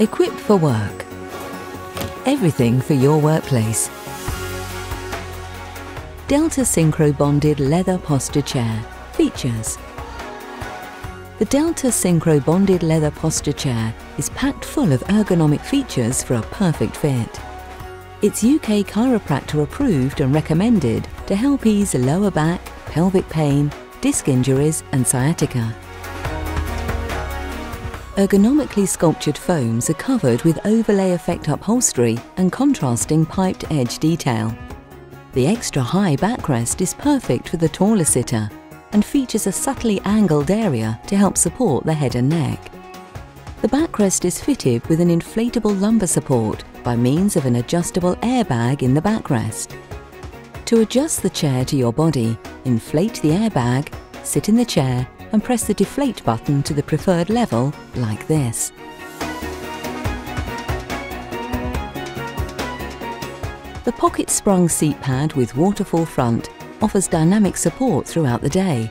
Equip for work. Everything for your workplace. Delta Synchro Bonded Leather Posture Chair. Features. The Delta Synchro Bonded Leather Posture Chair is packed full of ergonomic features for a perfect fit. It's UK chiropractor approved and recommended to help ease lower back, pelvic pain, disc injuries and sciatica. Ergonomically sculptured foams are covered with overlay effect upholstery and contrasting piped edge detail. The extra high backrest is perfect for the taller sitter and features a subtly angled area to help support the head and neck. The backrest is fitted with an inflatable lumbar support by means of an adjustable airbag in the backrest. To adjust the chair to your body, inflate the airbag, sit in the chair and press the deflate button to the preferred level like this. The pocket sprung seat pad with waterfall front offers dynamic support throughout the day,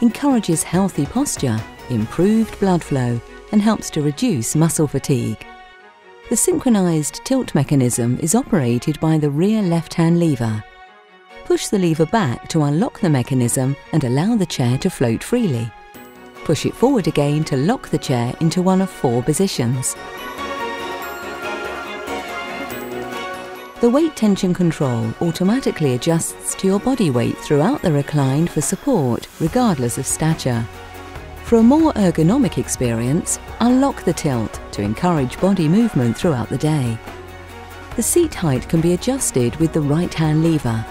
encourages healthy posture, improved blood flow and helps to reduce muscle fatigue. The synchronized tilt mechanism is operated by the rear left-hand lever. Push the lever back to unlock the mechanism and allow the chair to float freely. Push it forward again to lock the chair into one of four positions. The weight tension control automatically adjusts to your body weight throughout the recline for support, regardless of stature. For a more ergonomic experience, unlock the tilt to encourage body movement throughout the day. The seat height can be adjusted with the right-hand lever.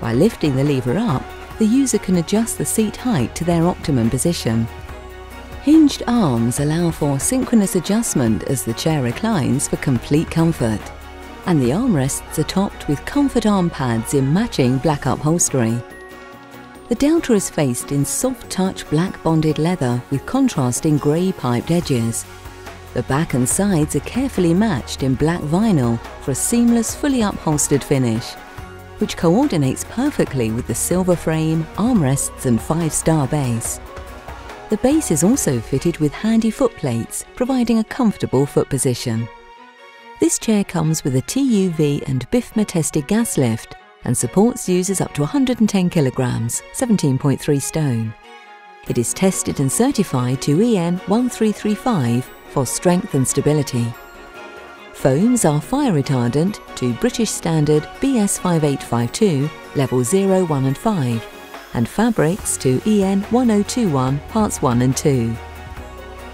By lifting the lever up, the user can adjust the seat height to their optimum position. Hinged arms allow for synchronous adjustment as the chair reclines for complete comfort and the armrests are topped with comfort arm pads in matching black upholstery. The Delta is faced in soft touch black bonded leather with contrasting grey piped edges. The back and sides are carefully matched in black vinyl for a seamless fully upholstered finish, which coordinates perfectly with the silver frame, armrests and 5-star base. The base is also fitted with handy foot plates, providing a comfortable foot position. This chair comes with a TUV and BIFMA tested gas lift and supports users up to 110 kilograms, 17.3 stone. It is tested and certified to EN 1335 for strength and stability. Foams are fire retardant to British Standard BS 5852 level 0, 1 and 5 and fabrics to EN 1021 parts 1 and 2.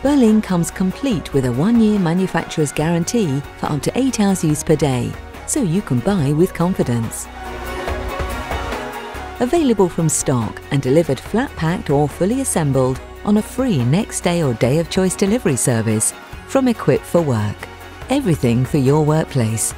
Berlin comes complete with a one-year manufacturer's guarantee for up to 8 hours use per day, so you can buy with confidence. Available from stock and delivered flat packed or fully assembled on a free next day or day of choice delivery service from Equip for Work. Everything for your workplace.